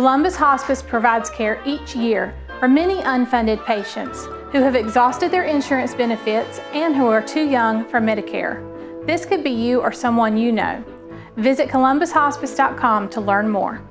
Columbus Hospice provides care each year for many unfunded patients who have exhausted their insurance benefits and who are too young for Medicare. This could be you or someone you know. Visit columbushospice.com to learn more.